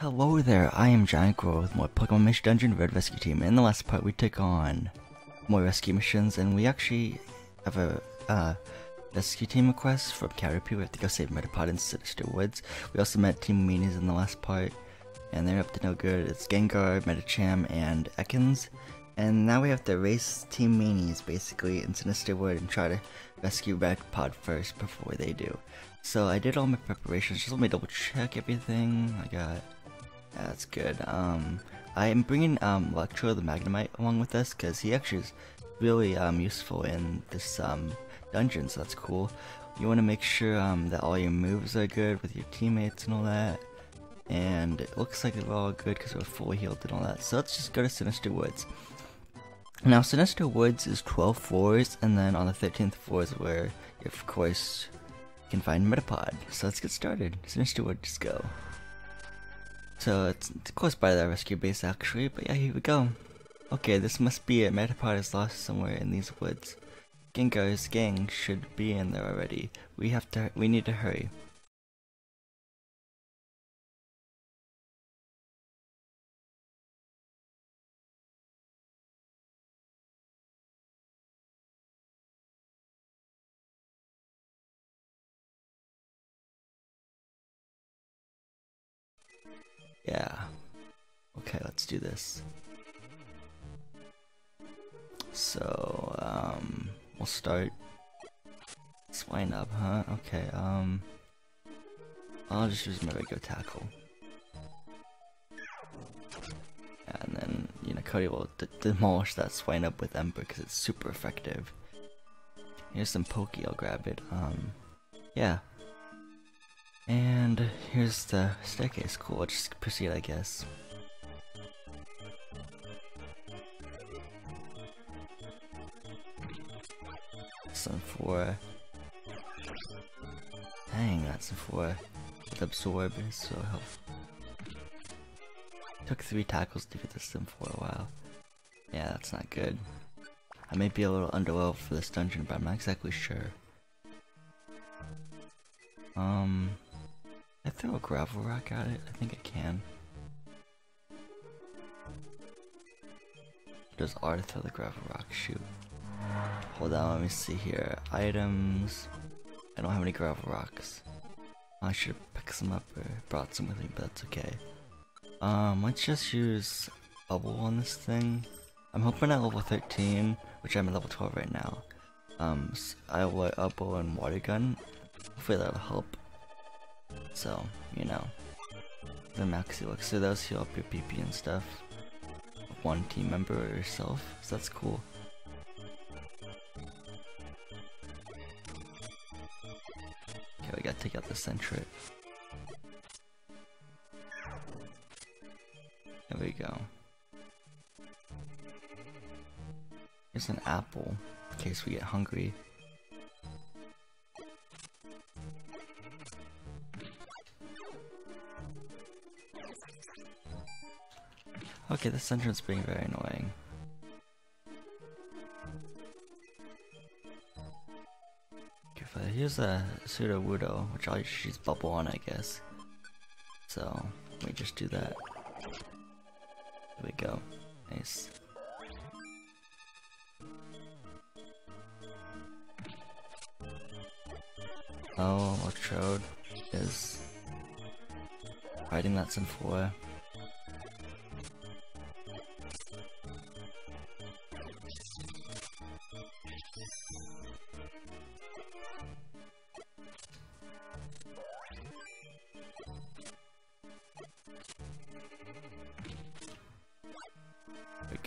Hello there, I am Giant with more Pokemon Mystery Dungeon Red Rescue Team. In the last part, we took on more rescue missions, and we actually have a uh, rescue team request from Caterpie. We have to go save Metapod in Sinister Woods. We also met Team Meanies in the last part, and they're up to no good. It's Gengar, Medicham, and Ekans. And now we have to race Team Meanies basically in Sinister Wood and try to rescue Metapod first before they do. So I did all my preparations. Just let me double check everything. I got that's good. Um, I am bringing um, Electro the Magnemite along with us because he actually is really um, useful in this um, dungeon, so that's cool. You want to make sure um, that all your moves are good with your teammates and all that. And it looks like they're all good because we're fully healed and all that. So let's just go to Sinister Woods. Now, Sinister Woods is 12 floors, and then on the 13th floor is where, of course, you can find Metapod. So let's get started. Sinister Woods, go. So it's, it's close by the rescue base actually, but yeah, here we go. Okay, this must be it. Metapod is lost somewhere in these woods. Gengar's gang should be in there already. We have to, we need to hurry. Yeah. Okay, let's do this. So, um, we'll start. Swinub, huh? Okay, um, I'll just use my regular tackle. And then, you know, Cody will demolish that Swinub with Ember because it's super effective. Here's some Pokey, I'll grab it. Um, yeah. And here's the staircase. Cool, I'll just proceed, I guess. Some four. Dang, that's a four. With absorb so helpful. Took three tackles to get this in for a while. Yeah, that's not good. I may be a little underwhelmed for this dungeon, but I'm not exactly sure. Um, I throw a Gravelerock at it? I think I can. Does R throw the Gravelerock? Shoot. Hold on, let me see here. Items. I don't have any Gravelerocks. I should have picked some up or brought some with me, but that's okay. Um, let's just use bubble on this thing. I'm hoping at level 13, which I'm at level 12 right now. Um, I will bubble and water gun. Hopefully that'll help. So, you know. The max elixir does heal up your PP and stuff. One team member or yourself, so that's cool. Okay, we gotta take out the Sentret. There we go. Here's an apple, in case we get hungry. Okay, this entrance being very annoying. Okay, here's a Sudowoodo, which I'll just use bubble on, I guess. So, me just do that. There we go. Nice. Oh, Electrode is fighting that Sunflora.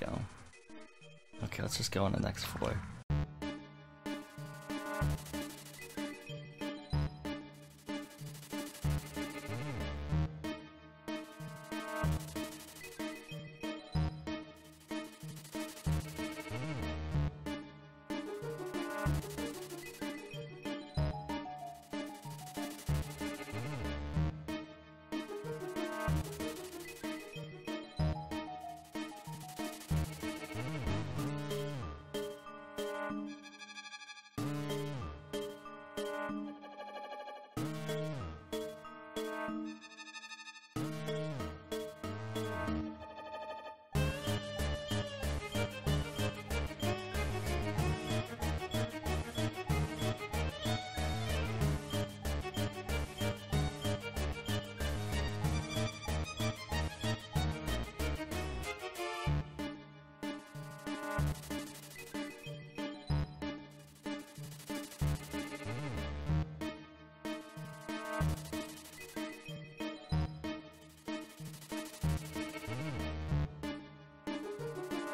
Go. Okay, let's just go on the next floor. Música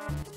Bye.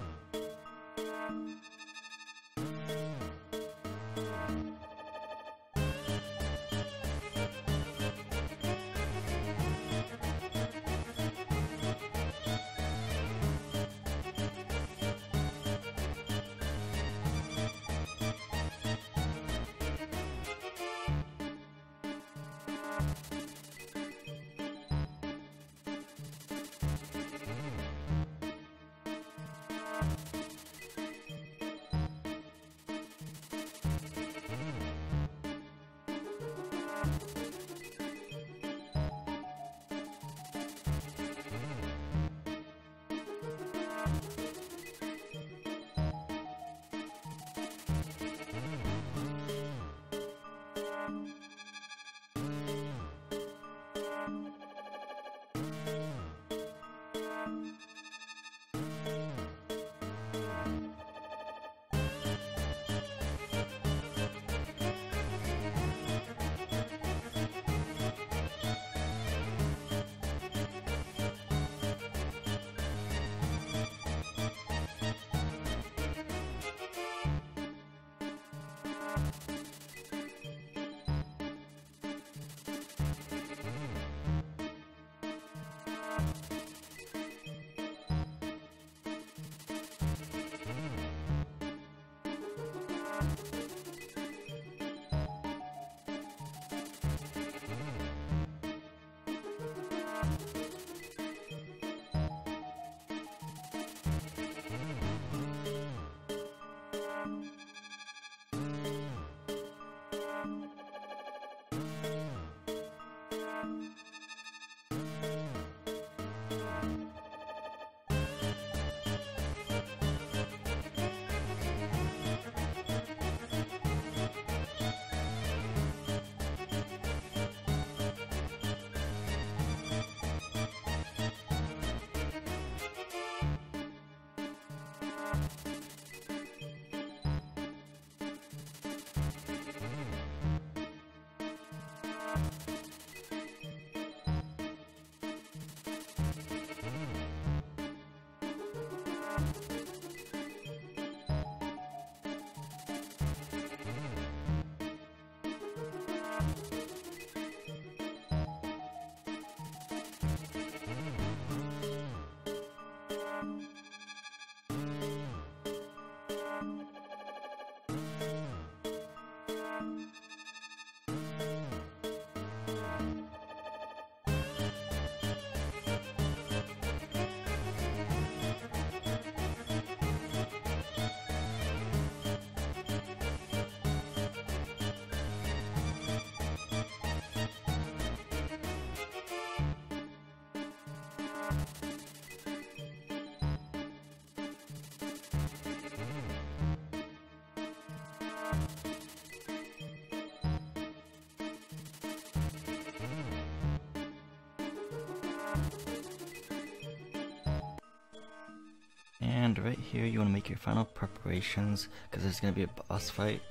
And right here you want to make your final preparations because there's going to be a boss fight.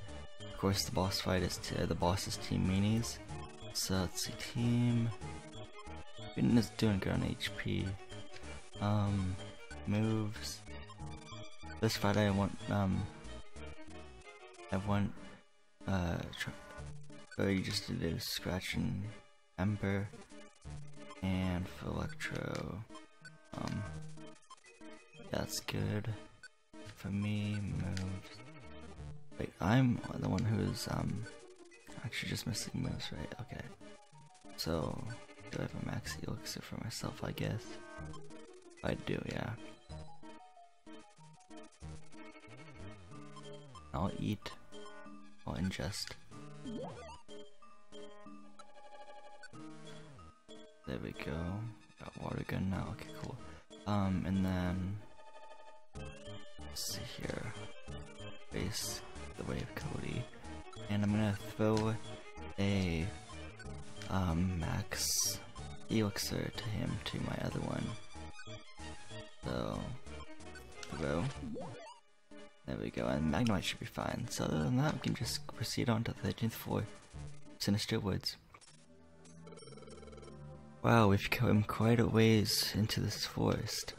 Of course the boss fight is to, the boss is Team Meanies. So let's see, Team... Eden is doing good on HP. Um, moves. This fight I want, um... I want, uh, oh you just did Scratch and Ember. And for Electro, um, that's good. For me, moves. Wait, I'm the one who's um actually just missing moves, right? Okay. So, do I have a max elixir for myself, I guess? I do, yeah. I'll eat. I'll ingest. There we go. Got water gun now. Okay, cool. Um, and then let's see here. Face the way of Cody, and I'm gonna throw a um, max elixir to him to my other one. So throw. There we go, and Magnemite should be fine. So other than that, we can just proceed on to the 13th floor. Sinister Woods. Wow, we've come quite a ways into this forest.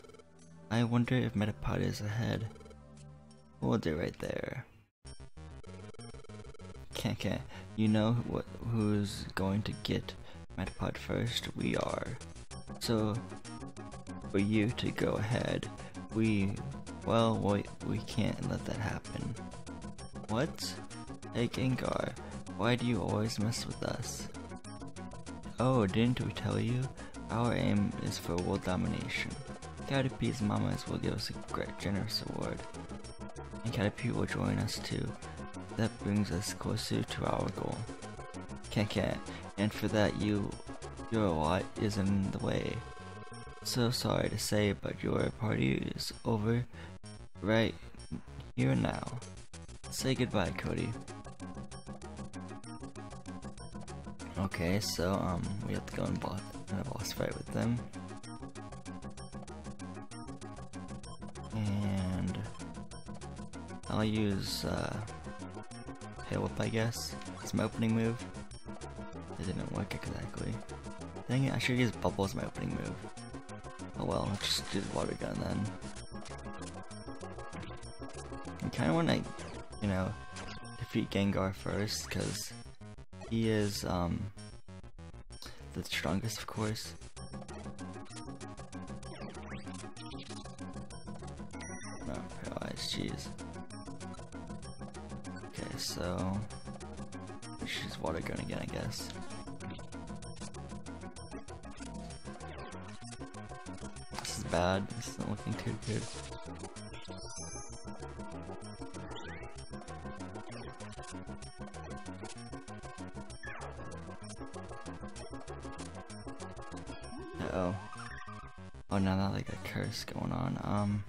I wonder if Metapod is ahead. We'll do right there. Can't, can't. You know what? Who's going to get Metapod first? We are. So, for you to go ahead, we, well, we, we can't let that happen. What? Hey Gengar, why do you always mess with us? Oh, didn't we tell you? Our aim is for world domination. Caterpie's mamas will give us a great generous award. And Caterpie will join us too. That brings us closer to our goal. Cat Cat, and for that you, your lot is in the way. So sorry to say, but your party is over right here now. Say goodbye, Cody. Okay, so um, we have to go and bo in a boss fight with them. And I'll use uh, Tail Whip, I guess. It's my opening move. It didn't work exactly. Dang it, I should use Bubble as my opening move. Oh well, let's just do the water gun then. I kinda wanna, you know, defeat Gengar first, because he is, um, the strongest, of course. Bad. This isn't looking too good. Uh oh. Oh, now that like a curse going on. Um.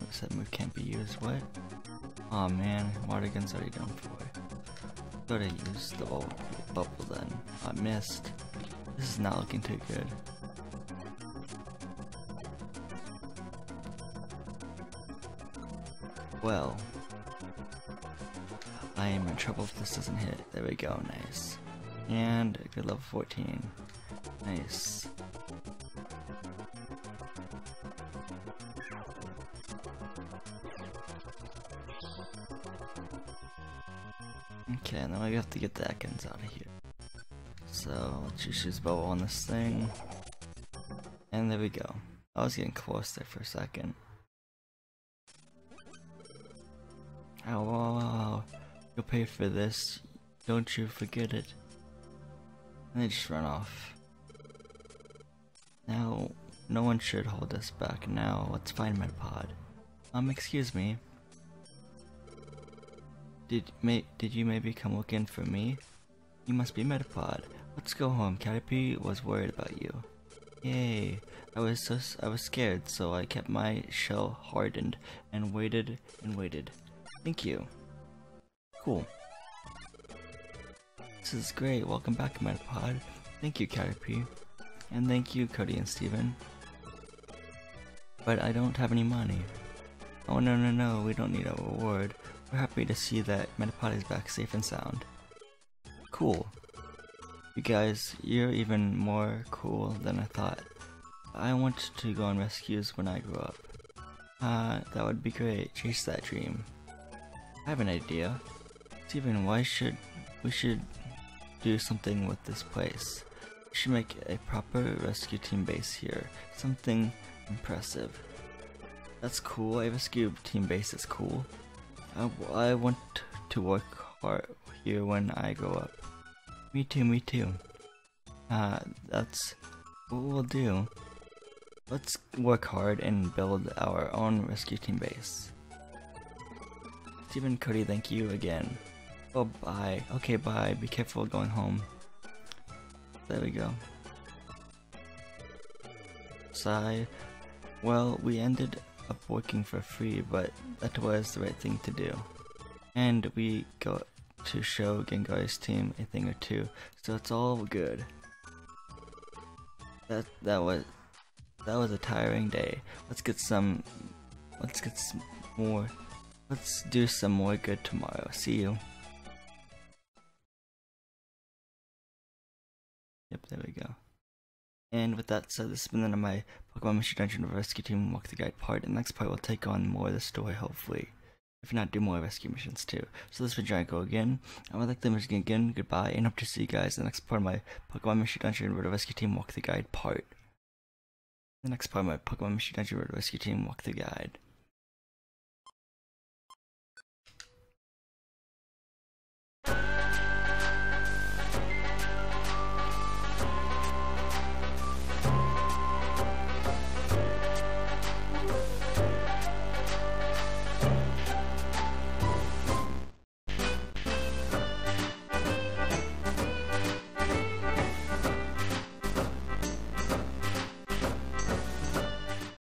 Oops, that move can't be used. What? Oh man, water gun's already done for. Gotta use the bubble then. I missed. This is not looking too good. Well, I am in trouble if this doesn't hit. There we go, nice. And a good level 14. Nice. Okay, now we have to get the Ekans out of here. So, let's just use Bubble on this thing. And there we go. I was getting close there for a second. Pay for this. Don't you forget it. And they just run off. Now, no one should hold us back now. Let's find my pod. Um, excuse me. Did may did you maybe come looking for me? You must be Metapod. Let's go home. Caterpie was worried about you. Yay! I was so I was scared, so I kept my shell hardened and waited and waited. Thank you. Cool. This is great. Welcome back, Metapod. Thank you, Caterpie. And thank you, Cody and Steven. But I don't have any money. Oh no no no, we don't need a reward. We're happy to see that Metapod is back safe and sound. Cool. You guys, you're even more cool than I thought. I want to go on rescues when I grow up. Uh, that would be great. Chase that dream. I have an idea. Steven, why should we should do something with this place? We should make a proper rescue team base here. Something impressive. That's cool. A rescue team base is cool. I, I want to work hard here when I grow up. Me too, me too. Uh, that's what we'll do. Let's work hard and build our own rescue team base. Steven Cody, thank you again. Oh, bye. Okay, bye. Be careful going home. There we go. Sigh. Well, we ended up working for free, but that was the right thing to do. And we got to show Gengar's team a thing or two, so it's all good. That that was that was a tiring day. Let's get some. Let's get some more. Let's do some more good tomorrow. See you. Yep, there we go. And with that said, this has been the end of my Pokemon Mystery Dungeon Rescue Team Walk the Guide part. And the next part we'll take on more of the story, hopefully. If not, do more rescue missions too. So this has been again. I would like to again, again, goodbye, and hope to see you guys in the next part of my Pokemon Mystery Dungeon Rescue Team Walk the Guide part. The next part of my Pokemon Mystery Dungeon Rescue Team Walk the Guide.